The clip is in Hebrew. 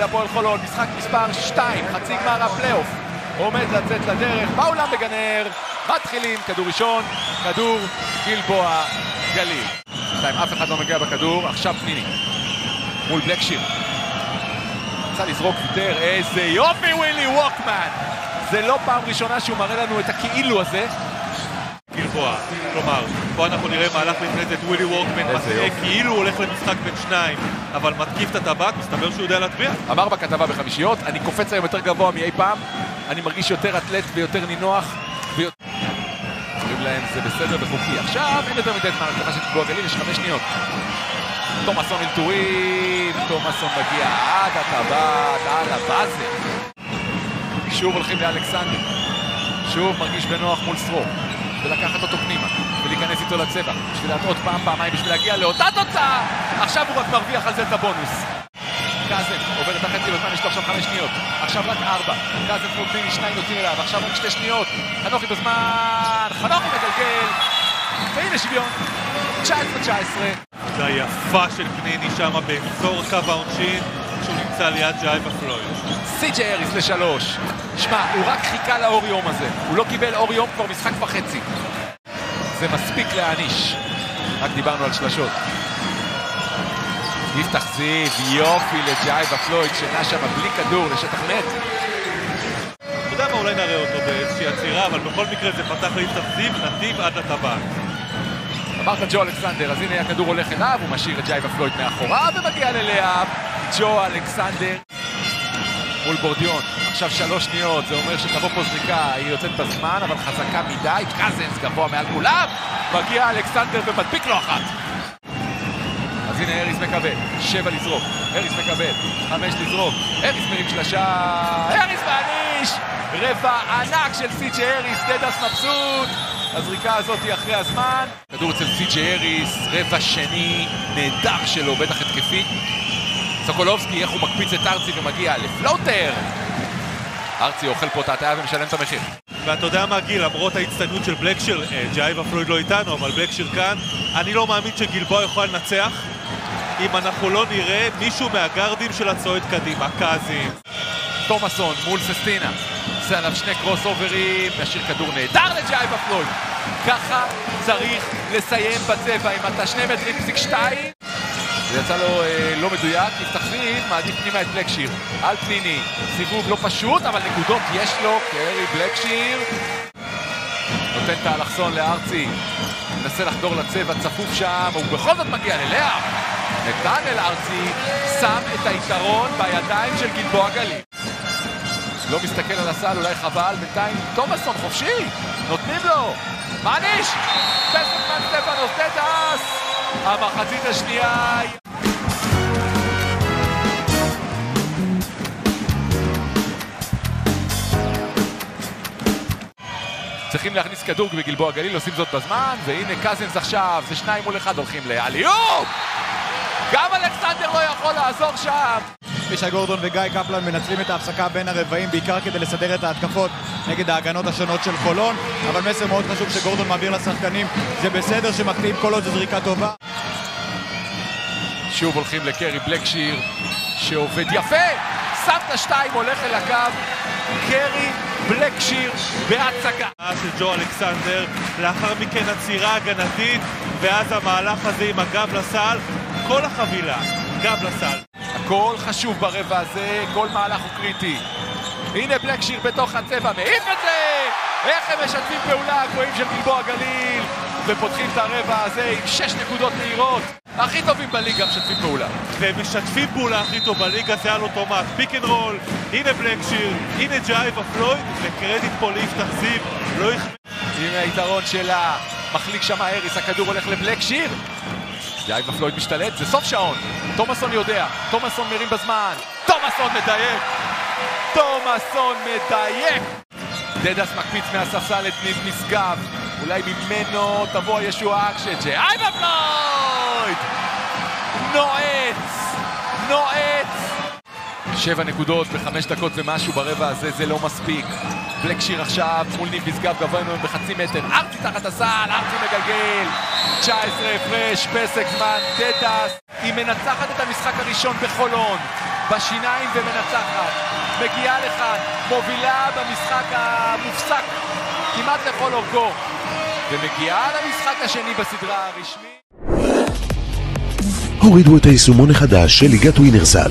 הגליל, הפועל חולון, משחק מספר 2, חצי גמר הפלייאוף. עומד לצאת לדרך, באולם בגן נר, מתחילים, כדור ראשון, כדור גלבוע גליל. בינתיים אף אחד לא מגיע בכדור, עכשיו פניני. מול בלקשיר. רצה לזרוק ויתר, איזה יופי ווילי וורקמן! זה לא פעם ראשונה שהוא מראה לנו את הכאילו הזה. גלבוע, כלומר, פה אנחנו נראה מהלך לפני זה את ווילי וורקמן מטעה. כאילו הוא הולך למשחק בין שניים, אבל מתקיף את הטבעת, מסתבר שהוא יודע להטביע. אמר בכתבה בחמישיות, אני קופץ היום יותר גבוה מאי פעם, אני מרגיש יותר אתלט ויותר נינוח. אומרים להם זה בסדר וחוקי. עכשיו אין יותר מדי זמן להתקפה של גליל, יש חמש שניות. תומאסון אלתורים, תומאסון מגיע עד הטבעת, על הבאזר. שוב הולכים לאלכסנדר. שוב מרגיש בנוח מול סטרוק. ולקחת אותו פנימה, ולהיכנס איתו לצבע, בשביל להטעות פעם, פעמיים, בשביל להגיע לאותה תוצאה! עכשיו הוא רק מרוויח על זה את הבונוס. קאזן עובר את החצי בזמן, יש לו עכשיו חמש שניות. עכשיו רק ארבע. קאזן פרוגדיני, שניים נותנים אליו. עכשיו רק שתי שניות. חנוכי בזמן, חנוכי מגלגל. והנה שוויון. 19-19. עבודה יפה של פניני שם באזור קו העונשין, נמצא ליד ג'ייבה פלויד. סי.ג'יי אריס לשלוש. שמע, הוא רק חיכה לאור יום הזה. הוא לא קיבל אור יום כבר משחק וחצי. זה מספיק להעניש. רק דיברנו על שלשות. יפתח זיו, יופי לג'ייבה פלויד, שנע שם בלי כדור לשטח מת. אתה יודע מה, אולי נראה אותו באיזושהי עצירה, אבל בכל מקרה זה פתח ליפתח זיו, נתיב עד לטבעת. אמרת ג'ו אלכסנדר, אז הנה הכדור הולך אליו, הוא משאיר את ג'ייבה פלויד מאחוריו ומגיע ללהב. ג'ו אלכסנדר מול בורדיון. עכשיו שלוש שניות, זה אומר שתבוא פה זריקה, היא יוצאת בזמן, אבל חזקה מדי. קזנס גבוה מעל כולם, מגיע אלכסנדר ומדביק לו אחת. אז הנה אריס מקבל, שבע לזרוק, אריס מקבל, חמש לזרוק, אריס מרים שלושה, אריס מעניש! רבע ענק של סי.ג'י אריס, דדס מבסוט! הזריקה הזאת היא אחרי הזמן. כדור אצל סי.ג'י אריס, רבע שני, נהדר שלו, בטח התקפי. סוקולובסקי, איך הוא מקפיץ את ארצי ומגיע לפלוטר! ארצי אוכל פה את ההטעיה ומשלם את המחיר. ואתה יודע מה גיל, למרות ההצטיינות של בלקשיר, אה, ג'ייבה פלויד לא איתנו, אבל בלקשיר כאן, אני לא מאמין שגלבוע יכול לנצח אם אנחנו לא נראה מישהו מהגארדים של הצועד קדימה, קאזין. תומאסון מול ססטינה. עושה עליו שני קרוס אוברים, משאיר כדור נהדר לג'ייבה פלויד. ככה צריך לסיים בצבע. אם אתה שני מטרים פסיק שתיים, זה יצא לו אה, לא מדויק, זיו, מעדיף פנימה את בלקשיר. על פניני, סיבוב לא פשוט, אבל נקודות יש לו, קרי בלקשיר. נותן את האלכסון לארצי, מנסה לחדור לצבע, צפוף שם, הוא בכל זאת מגיע ללאה. נתנאל ארצי שם את היתרון בידיים של גלבוע גליל. לא מסתכל על הסל, אולי חבל, בינתיים תומאסון חופשי, נותנים לו, מעניש! פסקמן סטפנוס, דדס! המחצית השנייה צריכים להכניס כדור בגלבוע גליל, עושים זאת בזמן, והנה קזינס עכשיו, זה שניים מול אחד הולכים לאליופ! גם אלכסנדר לא יכול לעזור שם! מישי גורדון וגיא קפלן מנצלים את ההפסקה בין הרבעים בעיקר כדי לסדר את ההתקפות נגד ההגנות השונות של חולון אבל מסר מאוד חשוב שגורדון מעביר לשחקנים זה בסדר שמקטיעים כל עוד זו זריקה טובה שוב הולכים לקרי בלקשיר, שעובד יפה! שם את השתיים, הולך אל הקו, קרי בלקשיר בהצגה. אה, של ג'ו אלכסנדר, לאחר מכן עצירה הגנתית, ואז המהלך הזה עם הגב לסל, כל החבילה, גב לסל. הכל חשוב ברבע הזה, כל מהלך הוא קריטי. הנה בלקשיר בתוך הצבע, מעיף את זה! איך הם משתפים פעולה הגבוהים של גלבוע גליל ופותחים את הרבע הזה עם שש נקודות מהירות. הכי טובים בליגה משתפים פעולה. והם משתפים פעולה הכי טוב בליגה, זה על אוטומט, pick and roll, הנה בלקשיר, הנה ג'ייבה פלויד, וקרדיט פה ליפתח זיו, לא החמיא. הנה היתרון שלה, מחליק שם האריס, הכדור הולך לבלקשיר. ג'ייבה פלויד משתלט, זה סוף שעון. תומאסון יודע, תומאסון מרים בזמן, תומאסון מדייק! תומאסון מדייק! דדס מקפיץ מהספסל את ניב משגב, אולי ממנו תבוא הישועה כשג'ייבה פלויד! נועץ! נועץ! שבע נקודות בחמש דקות ומשהו ברבע הזה, זה לא מספיק. בלקשיר עכשיו מול ניב משגב גבוה ממנו בחצי מטר. ארצי תחת הסל, ארצי מגלגל. 19 הפרש, פסק זמן, דדס. היא מנצחת את המשחק הראשון בחולון. בשיניים ומנצחת. מגיעה לכאן, מובילה במשחק המופסק כמעט לכל אורכו. ומגיעה למשחק השני בסדרה הרשמית. הורידו את היישומון החדש של ליגת ווינרסל.